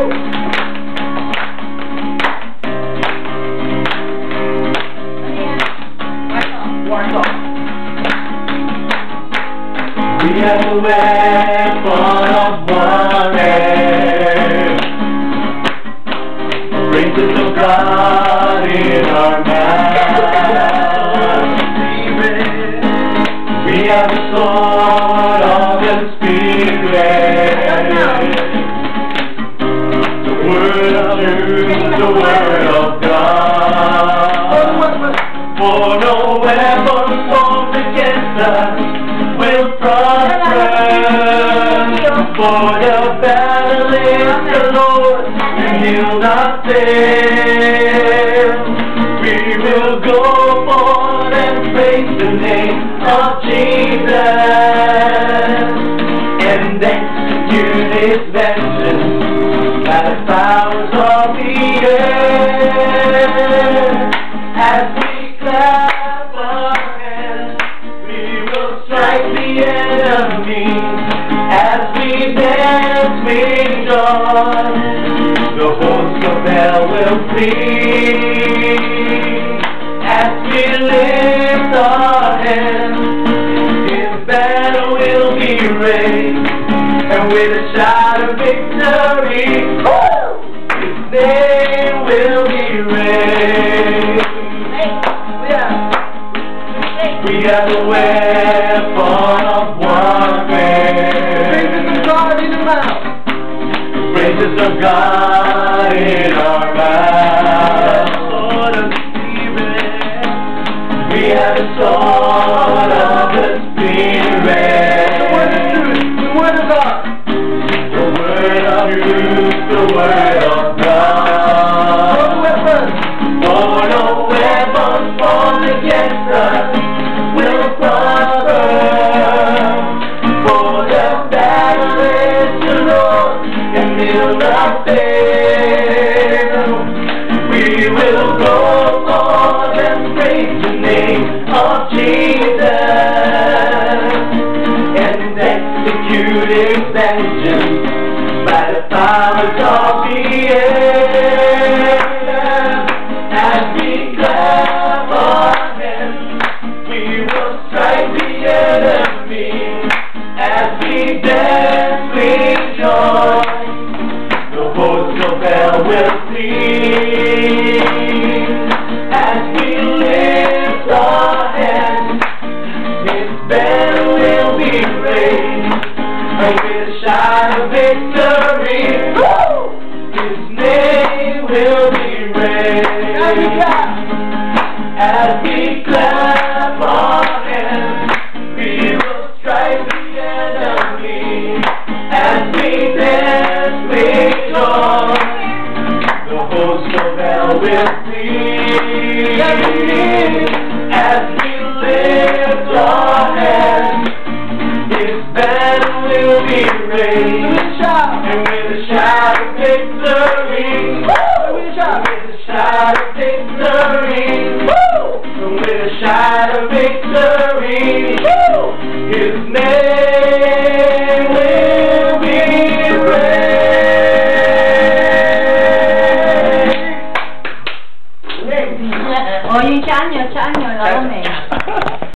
We have the weapon of warfare, praises of God in our mouth. We have the sword of the Spirit, the word of God. For will prosper. For the battle is the Lord, and He'll not fail. We will go forth and praise the name of Jesus, and vengeance by the powers we join. The host of hell will flee. As we lift our hands, His banner will be raised, and with a shout of victory, His name will be raised. We have the weapon God will go forth and praise the name of Jesus, and execute His vengeance by the powers of the air. As we clap our hands, we will strike the enemy. As we dance, we join. The host of hell will flee. Of victory, His name will be raised. As we clap we will strike the enemy. As we dance, we. The host of hell. victory. With a shot of victory. With a shot victory. His name will be praised. Oye, Chanyo,